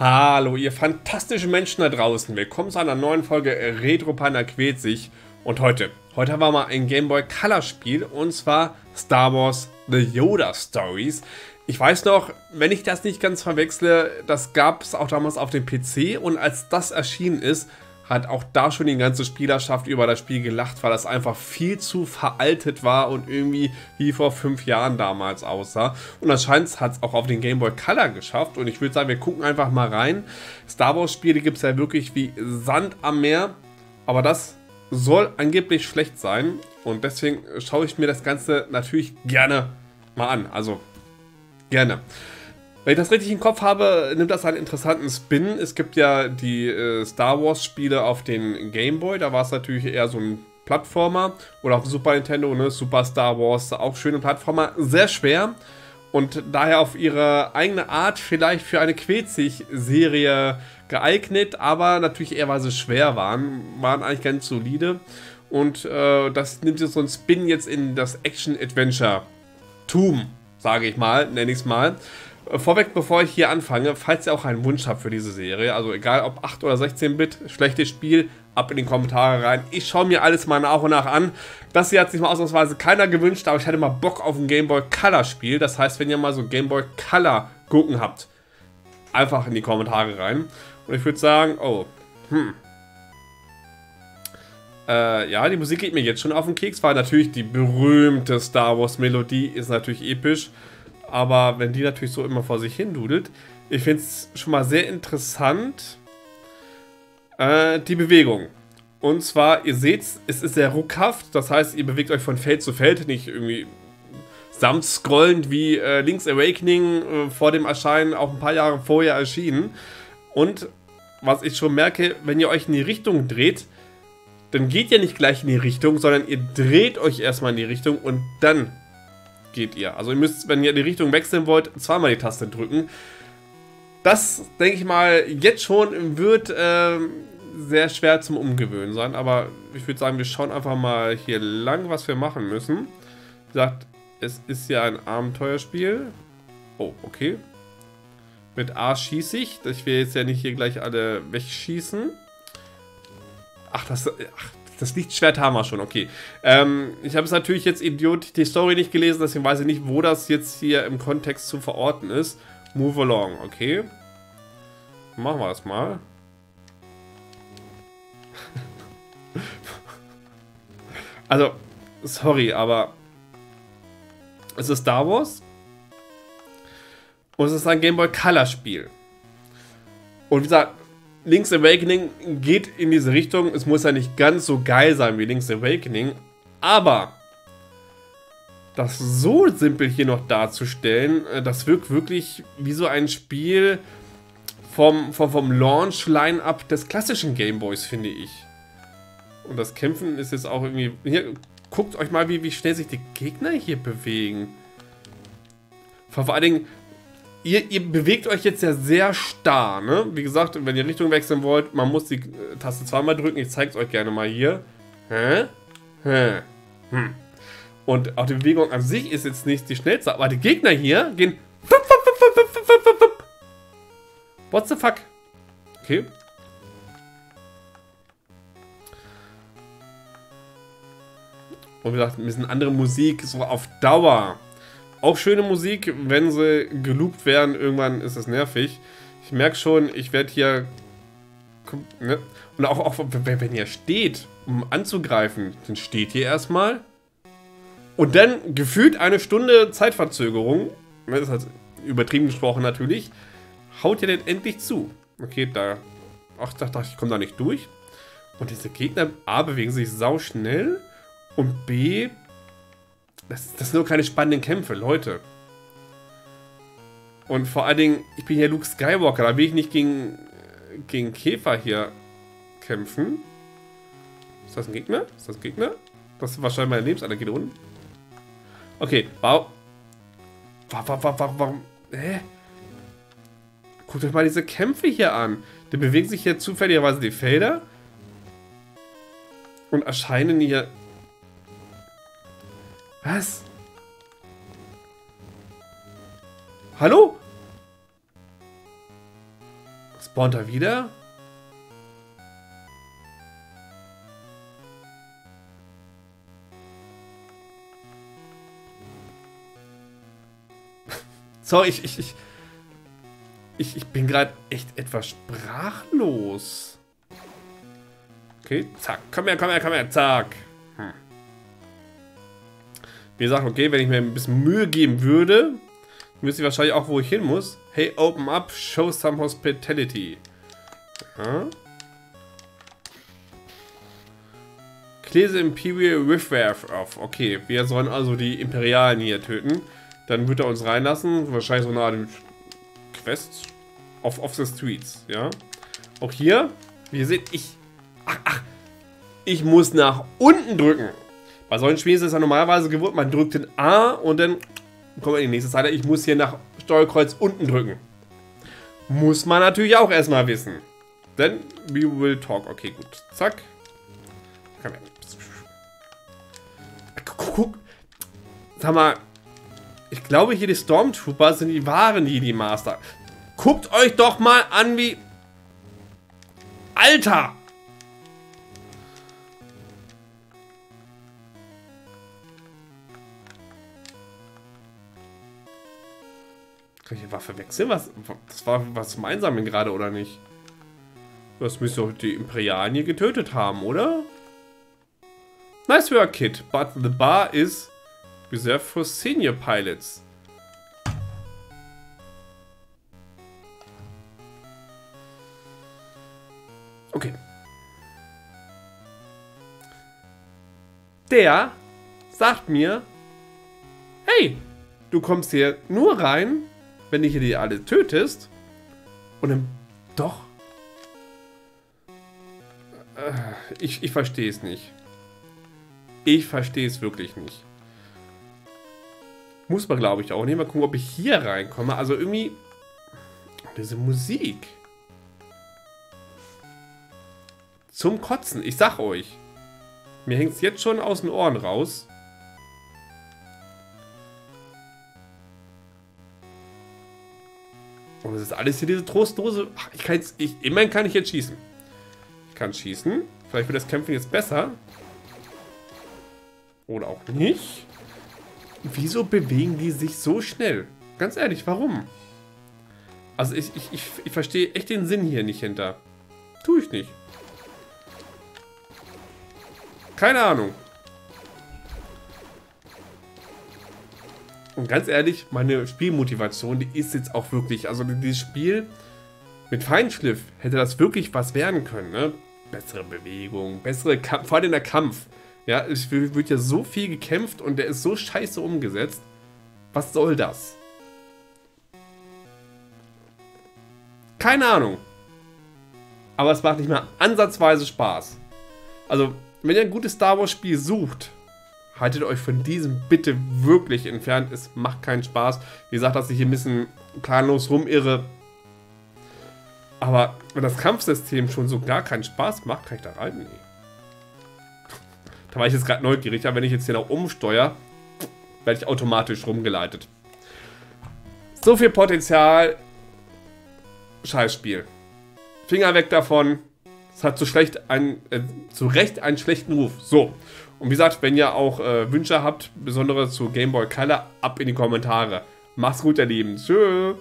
Hallo, ihr fantastischen Menschen da draußen. Willkommen zu einer neuen Folge Retro Panda quält sich. Und heute, heute haben wir mal ein Game Boy Color Spiel und zwar Star Wars The Yoda Stories. Ich weiß noch, wenn ich das nicht ganz verwechsle, das gab es auch damals auf dem PC und als das erschienen ist, hat auch da schon die ganze Spielerschaft über das Spiel gelacht, weil das einfach viel zu veraltet war und irgendwie wie vor fünf Jahren damals aussah. Und anscheinend hat es auch auf den Game Boy Color geschafft. Und ich würde sagen, wir gucken einfach mal rein. Star Wars Spiele gibt es ja wirklich wie Sand am Meer. Aber das soll angeblich schlecht sein. Und deswegen schaue ich mir das Ganze natürlich gerne mal an. Also gerne. Wenn ich das richtig im Kopf habe, nimmt das einen interessanten Spin. Es gibt ja die äh, Star Wars Spiele auf den Game Boy, da war es natürlich eher so ein Plattformer. Oder auf dem Super Nintendo, ne? Super Star Wars, auch schöne Plattformer. Sehr schwer und daher auf ihre eigene Art vielleicht für eine Quetzig-Serie geeignet, aber natürlich eher, weil sie schwer waren, waren eigentlich ganz solide. Und äh, das nimmt jetzt so einen Spin jetzt in das Action-Adventure-Tum, sage ich mal, nenne ich es mal. Vorweg, bevor ich hier anfange, falls ihr auch einen Wunsch habt für diese Serie, also egal ob 8 oder 16-Bit, schlechtes Spiel, ab in die Kommentare rein. Ich schaue mir alles mal nach und nach an. Das hier hat sich mal ausnahmsweise keiner gewünscht, aber ich hatte mal Bock auf ein Game Boy Color Spiel. Das heißt, wenn ihr mal so Game Boy Color gucken habt, einfach in die Kommentare rein. Und ich würde sagen, oh, hm. Äh, ja, die Musik geht mir jetzt schon auf den Keks, weil natürlich die berühmte Star Wars Melodie ist natürlich episch. Aber wenn die natürlich so immer vor sich hin dudelt, ich finde es schon mal sehr interessant, äh, die Bewegung. Und zwar, ihr seht, es ist sehr ruckhaft, das heißt, ihr bewegt euch von Feld zu Feld, nicht irgendwie samt scrollend wie äh, Link's Awakening äh, vor dem Erscheinen auch ein paar Jahre vorher erschienen. Und was ich schon merke, wenn ihr euch in die Richtung dreht, dann geht ihr nicht gleich in die Richtung, sondern ihr dreht euch erstmal in die Richtung und dann geht ihr. Also ihr müsst, wenn ihr die Richtung wechseln wollt, zweimal die Taste drücken. Das, denke ich mal, jetzt schon wird äh, sehr schwer zum Umgewöhnen sein. Aber ich würde sagen, wir schauen einfach mal hier lang, was wir machen müssen. Wie gesagt, es ist ja ein Abenteuerspiel. Oh, okay. Mit A schieße ich. Ich will jetzt ja nicht hier gleich alle wegschießen. Ach, das... Ach, das Lichtschwert haben wir schon, okay. Ähm, ich habe es natürlich jetzt Idiot die Story nicht gelesen, deswegen weiß ich nicht, wo das jetzt hier im Kontext zu verorten ist. Move along, okay. Machen wir das mal. also, sorry, aber es ist Star Wars und es ist ein Game Boy Color Spiel. Und wie gesagt, Link's Awakening geht in diese Richtung. Es muss ja nicht ganz so geil sein wie Link's Awakening, aber das so simpel hier noch darzustellen, äh, das wirkt wirklich wie so ein Spiel vom, vom, vom Launch-Line-Up des klassischen Gameboys, finde ich. Und das Kämpfen ist jetzt auch irgendwie... Hier, guckt euch mal, wie, wie schnell sich die Gegner hier bewegen. Vor allen Dingen, ihr, ihr, bewegt euch jetzt ja sehr starr, ne? Wie gesagt, wenn ihr Richtung wechseln wollt, man muss die äh, Taste zweimal drücken. Ich zeige es euch gerne mal hier. Hä? Hä? Hm. Und auch die Bewegung an sich ist jetzt nicht die schnellste, aber die Gegner hier gehen... What the fuck? Okay. Und wie gesagt, ein bisschen andere Musik, so auf Dauer. Auch schöne Musik, wenn sie geloopt werden, irgendwann ist es nervig. Ich merke schon, ich werde hier... Ne? Und auch, auch wenn ihr steht, um anzugreifen, dann steht ihr erstmal. Und dann gefühlt eine Stunde Zeitverzögerung, ne, das ist halt übertrieben gesprochen natürlich, haut ihr denn endlich zu. Okay, da... Ach, da dachte ich, komme da nicht durch. Und diese Gegner A bewegen sich sau schnell und B das, das sind nur keine spannenden Kämpfe, Leute. Und vor allen Dingen, ich bin ja Luke Skywalker, da will ich nicht gegen, gegen Käfer hier kämpfen. Ist das ein Gegner? Ist das ein Gegner? Das ist wahrscheinlich meine unten. Okay, wow. Warum, warum, warum, hä? Guckt euch mal diese Kämpfe hier an. Da bewegen sich hier zufälligerweise die Felder. Und erscheinen hier was? Hallo? Spawnt er wieder? Sorry, ich, ich, ich, ich, ich bin gerade echt etwas sprachlos. Okay, zack. Komm her, komm her, komm her, zack. Hm. Wie gesagt, okay, wenn ich mir ein bisschen Mühe geben würde, wüsste ich wahrscheinlich auch, wo ich hin muss. Hey, open up, show some hospitality. Ja. The Imperial Riffraff off. Okay, wir sollen also die Imperialen hier töten. Dann wird er uns reinlassen. Wahrscheinlich so eine Art Quest off, off the streets. Ja. Auch hier, wie ihr seht, ich. Ach, ach. Ich muss nach unten drücken. Bei solchen Spielen ist es ja normalerweise gewohnt, man drückt den A und dann kommen wir in die nächste Seite. Ich muss hier nach Steuerkreuz unten drücken. Muss man natürlich auch erstmal wissen. Then we will talk. Okay, gut. Zack. Guck. Sag mal, ich glaube hier die Stormtrooper sind die wahren Jedi Master. Guckt euch doch mal an wie... Alter! Kann ich die Waffe wechseln? Was, das war was zum Einsammeln gerade, oder nicht? Das müsste doch die Imperialen hier getötet haben, oder? Nice work, Kid. But the bar is Reserved for Senior Pilots. Okay. Der sagt mir, hey, du kommst hier nur rein, wenn du hier die alle tötest. Und dann doch. Äh, ich, ich verstehe es nicht. Ich verstehe es wirklich nicht. Muss man, glaube ich, auch. Nehmen mal gucken, ob ich hier reinkomme. Also irgendwie... Diese Musik. Zum Kotzen. Ich sag euch. Mir hängt es jetzt schon aus den Ohren raus. Und es ist alles hier diese Trostdose. Ach, ich kann jetzt, ich, immerhin kann ich jetzt schießen. Ich kann schießen. Vielleicht wird das Kämpfen jetzt besser. Oder auch nicht. Wieso bewegen die sich so schnell? Ganz ehrlich, warum? Also ich, ich, ich, ich verstehe echt den Sinn hier nicht hinter. Tue ich nicht. Keine Ahnung. Und ganz ehrlich, meine Spielmotivation, die ist jetzt auch wirklich, also dieses Spiel mit Feinschliff hätte das wirklich was werden können, ne? Bessere Bewegung, bessere Kampf, vor allem der Kampf. Ja, es wird ja so viel gekämpft und der ist so scheiße umgesetzt. Was soll das? Keine Ahnung. Aber es macht nicht mal ansatzweise Spaß. Also, wenn ihr ein gutes Star Wars Spiel sucht, haltet euch von diesem bitte wirklich entfernt. Es macht keinen Spaß. Wie gesagt, dass ich hier ein bisschen planlos rumirre. Aber wenn das Kampfsystem schon so gar keinen Spaß macht, kann ich da rein? Nee. Da war ich jetzt gerade neugierig, aber wenn ich jetzt hier noch umsteuere, werde ich automatisch rumgeleitet. So viel Potenzial. Scheißspiel. Finger weg davon. Es hat zu, schlecht ein, äh, zu Recht einen schlechten Ruf. So. Und wie gesagt, wenn ihr auch äh, Wünsche habt, besondere zu Game Boy Color, ab in die Kommentare. Macht's gut, ihr Lieben. Tschüss.